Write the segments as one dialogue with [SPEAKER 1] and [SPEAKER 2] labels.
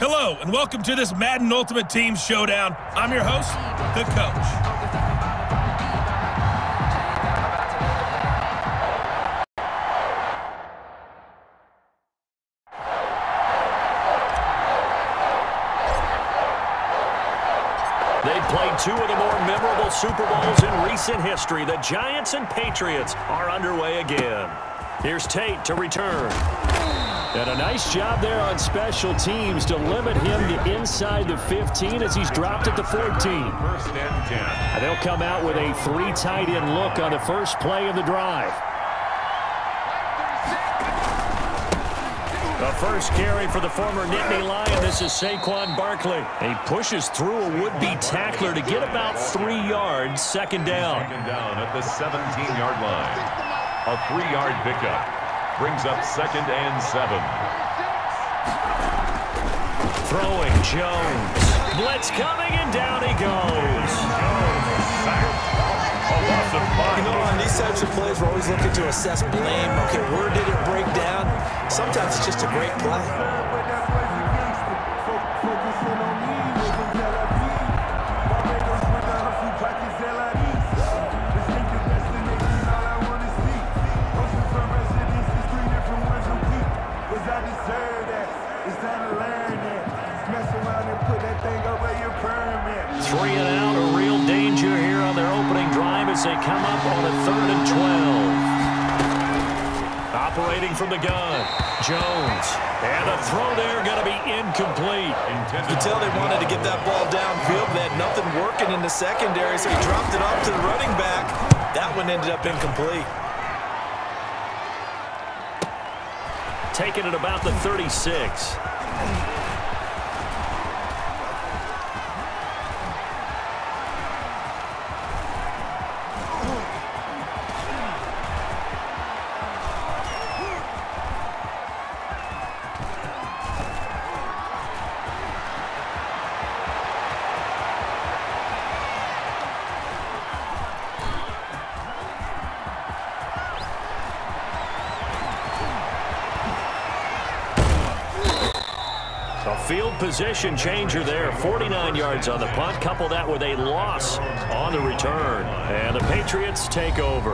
[SPEAKER 1] Hello, and welcome to this Madden Ultimate Team Showdown. I'm your host, the coach.
[SPEAKER 2] They played two of the more memorable Super Bowls in recent history. The Giants and Patriots are underway again. Here's Tate to return. And a nice job there on special teams to limit him to inside the 15 as he's dropped at the 14. First and 10. And they'll come out with a three tight end look on the first play of the drive. The first carry for the former Nittany Lion. This is Saquon Barkley. He pushes through a would-be tackler to get about three yards. Second down.
[SPEAKER 3] Second down at the 17-yard line. A three-yard pickup brings up second and seven.
[SPEAKER 2] Throwing Jones. Blitz coming, and down he goes.
[SPEAKER 4] You know, on these types of plays, we're always looking to assess blame. Okay, where did it break down? Sometimes it's just a great play.
[SPEAKER 2] Three and out, a real danger here on their opening drive as they come up on a third and 12. Operating from the gun, Jones. And a throw there going to be incomplete.
[SPEAKER 4] You could tell they wanted to get that ball downfield. They had nothing working in the secondary, so he dropped it off to the running back. That one ended up incomplete.
[SPEAKER 2] Taking it about the 36. Field position changer there. 49 yards on the punt. Couple that with a loss on the return. And the Patriots take over.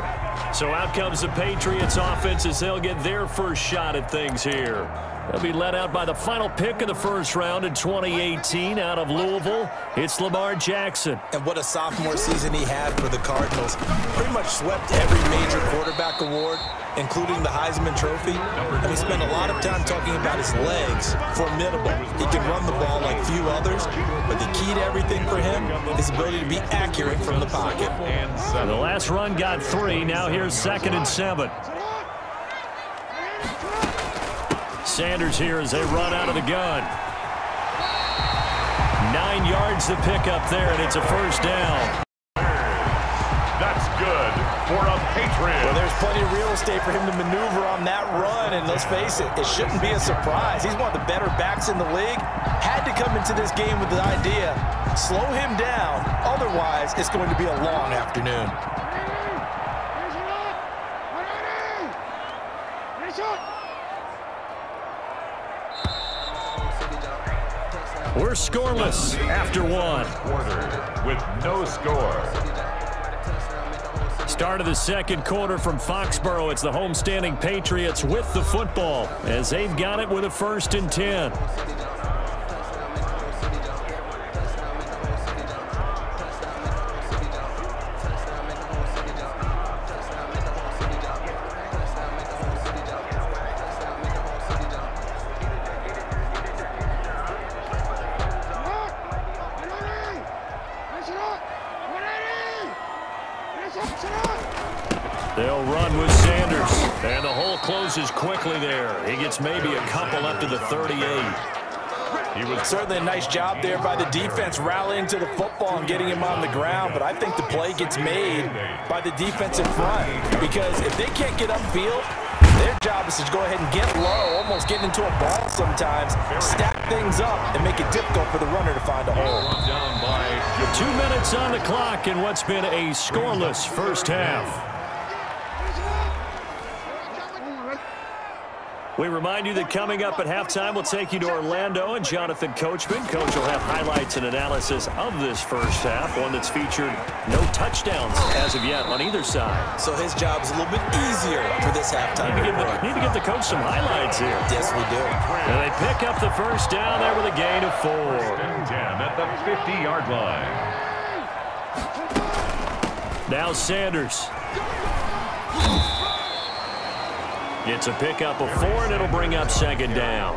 [SPEAKER 2] So out comes the Patriots offense as they'll get their first shot at things here. They'll be led out by the final pick of the first round in 2018 out of Louisville. It's Lamar Jackson.
[SPEAKER 4] And what a sophomore season he had for the Cardinals. Pretty much swept every major quarterback award, including the Heisman Trophy. And he spent a lot of time talking about his legs. Formidable. He can run the ball like few others, but the key to everything for him is ability to be accurate from the pocket.
[SPEAKER 2] And the last run got three. Now here's second and seven. Sanders here as they run out of the gun. Nine yards to pick up there, and it's a first down.
[SPEAKER 3] That's good for a Patriot.
[SPEAKER 4] Well, there's plenty of real estate for him to maneuver on that run, and let's face it, it shouldn't be a surprise. He's one of the better backs in the league. Had to come into this game with the idea, slow him down. Otherwise, it's going to be a long afternoon.
[SPEAKER 2] We're scoreless after one.
[SPEAKER 3] Quarter with no score.
[SPEAKER 2] Start of the second quarter from Foxborough. It's the homestanding Patriots with the football as they've got it with a first and 10. Run with Sanders. And the hole closes quickly there. He gets maybe a couple up to the 38.
[SPEAKER 4] He was certainly a nice job there by the defense rallying to the football and getting him on the ground, but I think the play gets made by the defensive front because if they can't get upfield, their job is to go ahead and get low, almost get into a ball sometimes, stack things up, and make it difficult for the runner to find a hole.
[SPEAKER 2] Two minutes on the clock in what's been a scoreless first half. We remind you that coming up at halftime, we'll take you to Orlando and Jonathan Coachman. Coach will have highlights and analysis of this first half, one that's featured no touchdowns as of yet on either side.
[SPEAKER 4] So his job's a little bit easier for this halftime.
[SPEAKER 2] Need to, give the, need to give the coach some highlights here.
[SPEAKER 4] Yes, we do.
[SPEAKER 2] And they pick up the first down there with a gain of four.
[SPEAKER 3] and 10 at the 50-yard line.
[SPEAKER 2] Now Sanders. It's a pickup of four, and it'll bring up second down.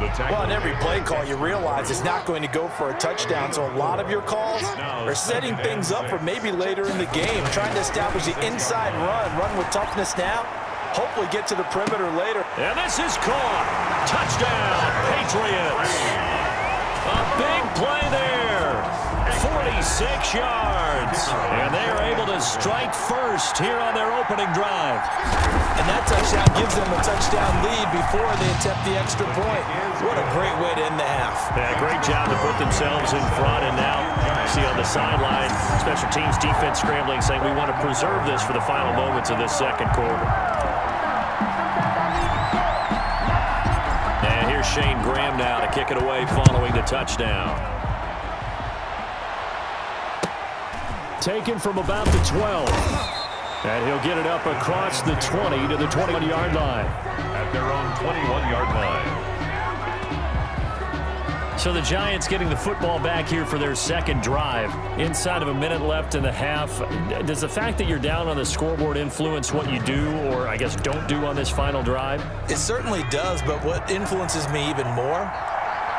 [SPEAKER 4] Well, in every play call, you realize it's not going to go for a touchdown, so a lot of your calls are setting things up for maybe later in the game, trying to establish the inside run, run with toughness now, hopefully get to the perimeter later.
[SPEAKER 2] And this is caught. Touchdown, Patriots. A big play there. 46 yards. And they are able to strike first here on their opening drive.
[SPEAKER 4] And that touchdown gives them a touchdown lead before they attempt the extra point. What a great way to end the half.
[SPEAKER 2] Yeah, great job to put themselves in front. And now, see on the sideline, special teams defense scrambling, saying we want to preserve this for the final moments of this second quarter. And here's Shane Graham now to kick it away following the touchdown. Taken from about the 12. And he'll get it up across the 20 to the 21-yard line.
[SPEAKER 3] At their own 21-yard line.
[SPEAKER 2] So the Giants getting the football back here for their second drive. Inside of a minute left in the half. Does the fact that you're down on the scoreboard influence what you do or, I guess, don't do on this final drive?
[SPEAKER 4] It certainly does, but what influences me even more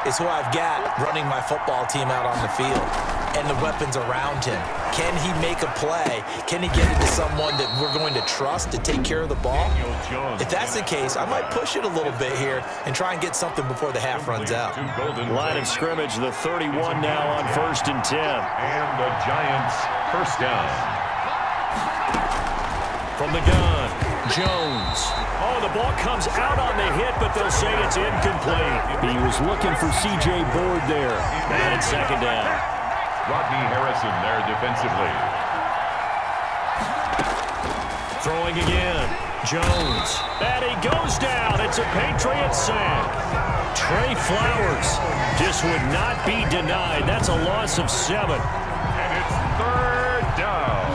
[SPEAKER 4] is who I've got running my football team out on the field and the weapons around him. Can he make a play? Can he get it to someone that we're going to trust to take care of the ball? If that's the case, I might push it a little bit here and try and get something before the half runs out.
[SPEAKER 2] Line of scrimmage, the 31 now on first and 10.
[SPEAKER 3] And the Giants first down.
[SPEAKER 2] From the gun, Jones. Oh, the ball comes out on the hit, but they'll say it's incomplete. He was looking for C.J. Board there. And it's second down.
[SPEAKER 3] Rodney Harrison there defensively.
[SPEAKER 2] Throwing again. Jones. And he goes down. It's a Patriots sack. Trey Flowers just would not be denied. That's a loss of seven.
[SPEAKER 3] And it's third down.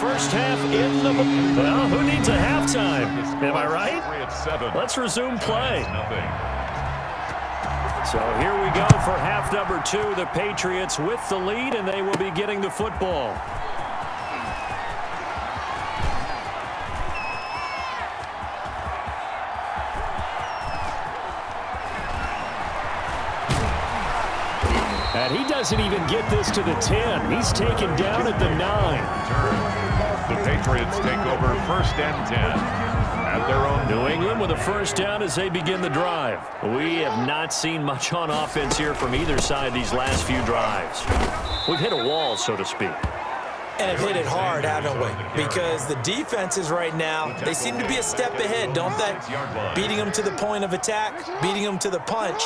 [SPEAKER 2] First half in the... Well, who needs a halftime? Am I right? Let's resume play.
[SPEAKER 3] Nothing.
[SPEAKER 2] So here we go for half number two. The Patriots with the lead, and they will be getting the football. And he doesn't even get this to the 10. He's taken down at the 9.
[SPEAKER 3] The Patriots take over first and 10 at their own
[SPEAKER 2] New England with a first down as they begin the drive. We have not seen much on offense here from either side these last few drives. We've hit a wall, so to speak.
[SPEAKER 4] And have hit it hard, haven't we? Because the defenses right now, they seem to be a step ahead, don't they? Beating them to the point of attack, beating them to the punch.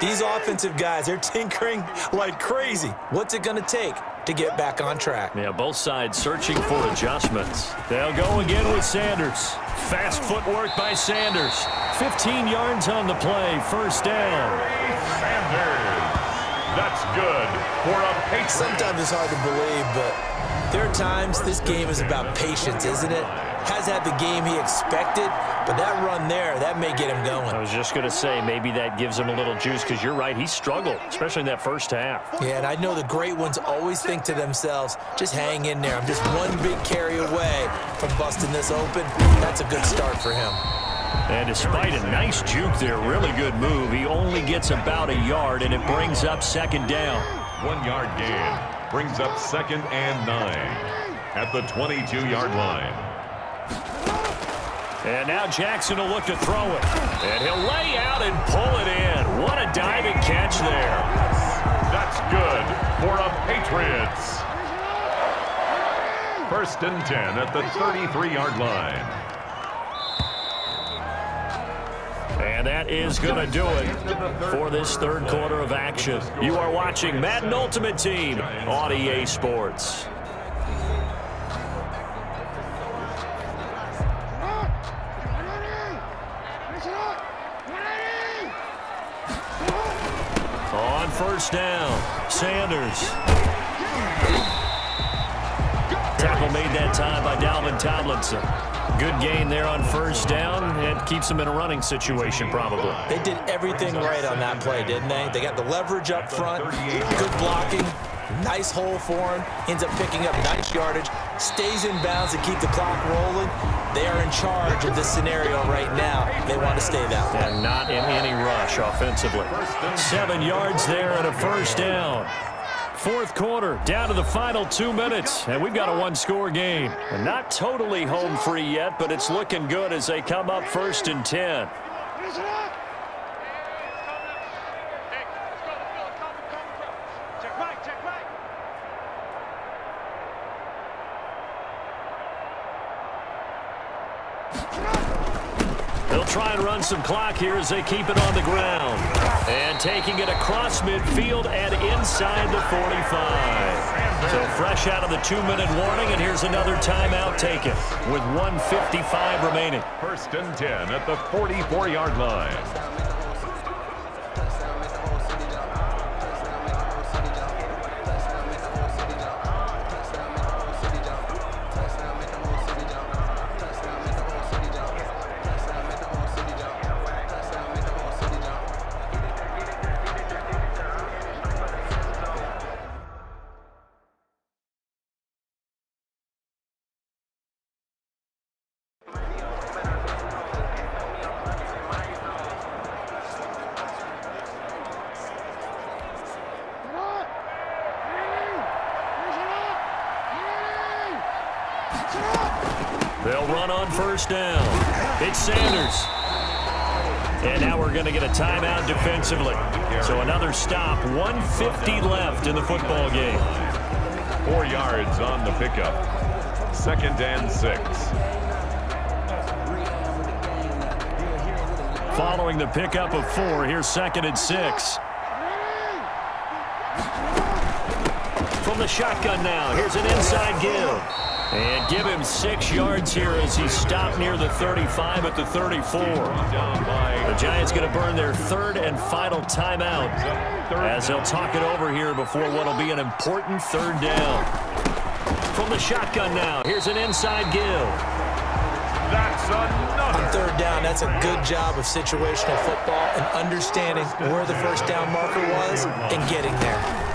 [SPEAKER 4] These offensive guys, they're tinkering like crazy. What's it going to take to get back on track?
[SPEAKER 2] Yeah, both sides searching for adjustments. They'll go again with Sanders. Fast footwork by Sanders. 15 yards on the play. First down.
[SPEAKER 3] Sanders. That's good for a Patriots.
[SPEAKER 4] Sometimes it's hard to believe, but there are times this game is about patience, isn't it? Has had the game he expected, but that run there, that may get him going.
[SPEAKER 2] I was just going to say, maybe that gives him a little juice because you're right. He struggled, especially in that first half.
[SPEAKER 4] Yeah, and I know the great ones always think to themselves, just hang in there. I'm just one big carry away from busting this open. That's a good start for him.
[SPEAKER 2] And despite a nice juke there, really good move, he only gets about a yard, and it brings up second down.
[SPEAKER 3] One yard gain brings up second and nine at the 22-yard line.
[SPEAKER 2] And now Jackson will look to throw it. And he'll lay out and pull it in. What a diving catch there.
[SPEAKER 3] That's good for a Patriots. First and 10 at the 33-yard line.
[SPEAKER 2] And that is going to do it for this third quarter of action. You are watching Madden Ultimate Team on EA Sports. On first down, Sanders. Tackle made that time by Dalvin Tomlinson. Good gain there on first down. It keeps them in a running situation, probably.
[SPEAKER 4] They did everything right on that play, didn't they? They got the leverage up front, good blocking, nice hole for him, ends up picking up nice yardage, stays in bounds to keep the clock rolling. They are in charge of this scenario right now. They want to stay that way.
[SPEAKER 2] And not in any rush offensively. Seven yards there and a first down. Fourth quarter, down to the final two minutes, and we've got a one-score game. Not totally home free yet, but it's looking good as they come up first and ten. They'll try and run some clock here as they keep it on the ground. And taking it across midfield and inside the 45. So fresh out of the two-minute warning, and here's another timeout taken with 155 remaining.
[SPEAKER 3] First and 10 at the 44-yard line.
[SPEAKER 2] They'll run on first down. It's Sanders. And now we're going to get a timeout defensively. So another stop, 150 left in the football game.
[SPEAKER 3] Four yards on the pickup. Second and six.
[SPEAKER 2] Following the pickup of four, here's second and six. From the shotgun now, here's an inside give. And give him six yards here as he stopped near the 35 at the 34. The Giants going to burn their third and final timeout as they'll talk it over here before what will be an important third down. From the shotgun now, here's an inside give.
[SPEAKER 3] That's another.
[SPEAKER 4] On third down, that's a good job of situational football and understanding where the first down marker was and getting there.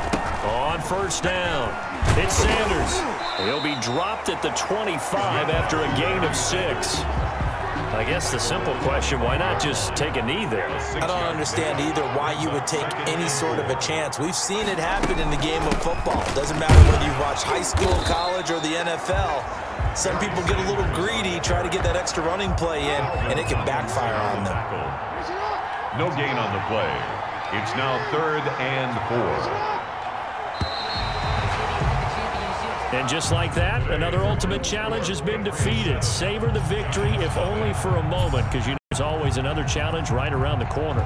[SPEAKER 2] On first down, it's Sanders. He'll be dropped at the 25 after a gain of six. I guess the simple question, why not just take a knee there?
[SPEAKER 4] I don't understand either why you would take any sort of a chance. We've seen it happen in the game of football. Doesn't matter whether you watch high school, college, or the NFL. Some people get a little greedy, try to get that extra running play in, and it can backfire on them.
[SPEAKER 3] No gain on the play. It's now third and four.
[SPEAKER 2] And just like that, another ultimate challenge has been defeated. Savor the victory, if only for a moment, because you know there's always another challenge right around the corner.